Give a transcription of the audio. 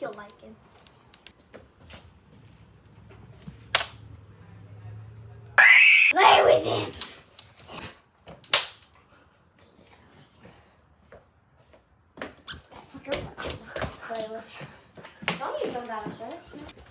think you'll like him. Play with him. Play with him. Don't you jump out of shirt.